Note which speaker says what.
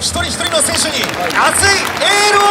Speaker 1: 一人一人の選手に熱いエールを